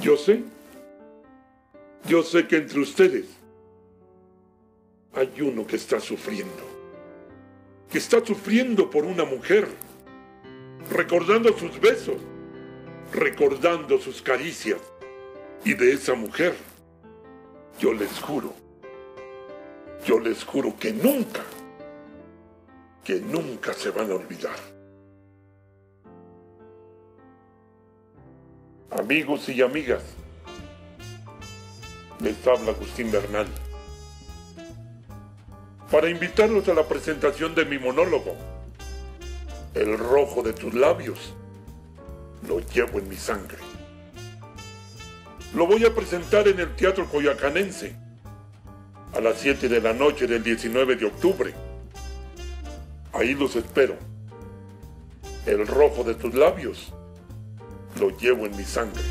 Yo sé, yo sé que entre ustedes hay uno que está sufriendo, que está sufriendo por una mujer, recordando sus besos, recordando sus caricias, y de esa mujer, yo les juro, yo les juro que nunca, que nunca se van a olvidar. Amigos y amigas, les habla Agustín Bernal para invitarlos a la presentación de mi monólogo. El rojo de tus labios lo llevo en mi sangre. Lo voy a presentar en el Teatro Coyacanense a las 7 de la noche del 19 de octubre. Ahí los espero. El rojo de tus labios lo llevo en mi sangre.